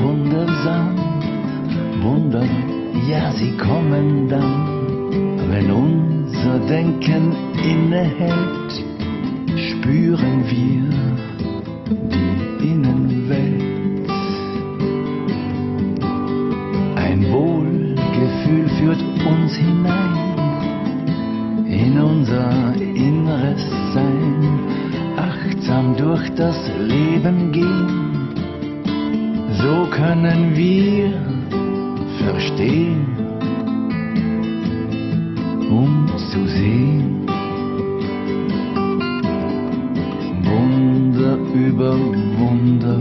wundersam. Wunder, ja, sie kommen dann, wenn unser Denken innehält, spüren wir die Innenwelt. Ein Wohlgefühl führt uns hinein in unser inneres Sein, achtsam durch das Leben gehen. So können wir verstehen, um zu sehen. Wunder über Wunder,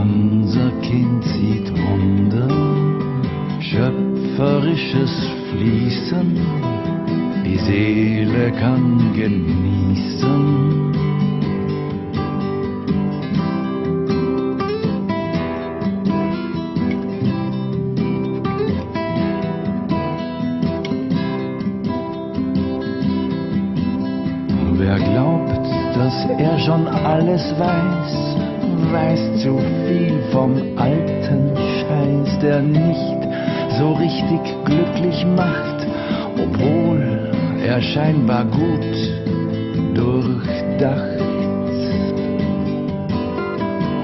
unser Kind sieht Wunder, schöpferisches Fließen, die Seele kann genießen. Dass er schon alles weiß, weiß zu viel vom alten Scheiß, der nicht so richtig glücklich macht, obwohl er scheinbar gut durchdacht.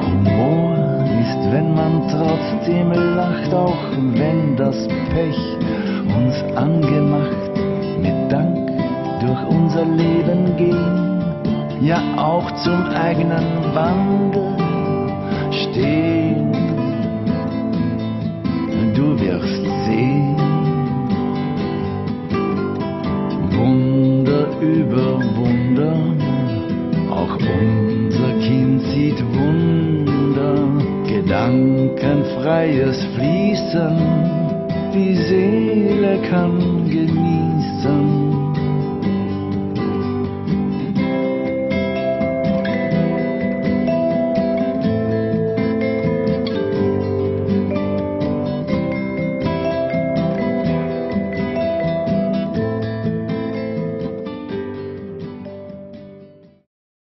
Humor ist, wenn man trotzdem lacht, auch wenn das Pech uns angemacht ja auch zum eigenen Wandel stehen. Du wirst sehen, Wunder über Wunder, auch unser Kind sieht Wunder, gedankenfreies Fließen, die Seele kann